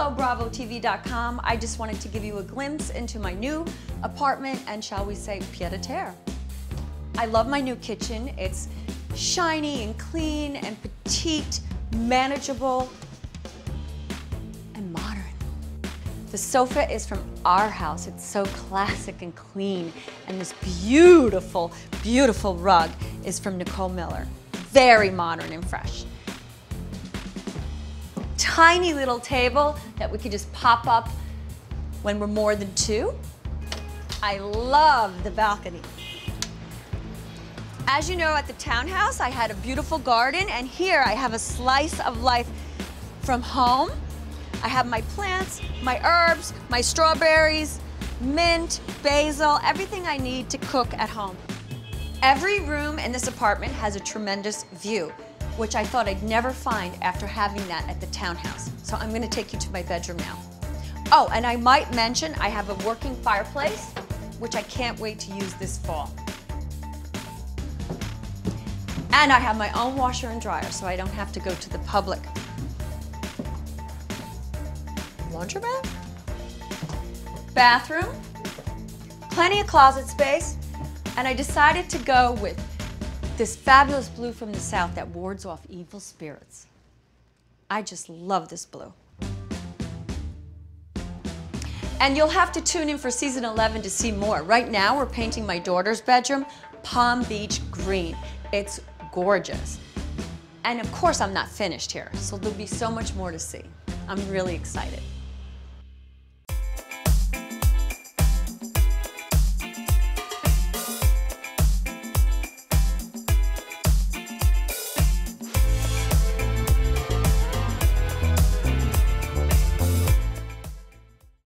Hello, BravoTV.com. I just wanted to give you a glimpse into my new apartment and shall we say pied a terre. I love my new kitchen. It's shiny and clean and petite, manageable, and modern. The sofa is from our house. It's so classic and clean. And this beautiful, beautiful rug is from Nicole Miller. Very modern and fresh tiny little table that we could just pop up when we're more than two. I love the balcony. As you know, at the townhouse, I had a beautiful garden, and here I have a slice of life from home. I have my plants, my herbs, my strawberries, mint, basil, everything I need to cook at home. Every room in this apartment has a tremendous view which I thought I'd never find after having that at the townhouse. So I'm gonna take you to my bedroom now. Oh, and I might mention I have a working fireplace, which I can't wait to use this fall. And I have my own washer and dryer, so I don't have to go to the public. Laundromat? Bathroom? Plenty of closet space. And I decided to go with this fabulous blue from the south that wards off evil spirits. I just love this blue. And you'll have to tune in for season 11 to see more. Right now, we're painting my daughter's bedroom Palm Beach green. It's gorgeous. And of course, I'm not finished here, so there'll be so much more to see. I'm really excited.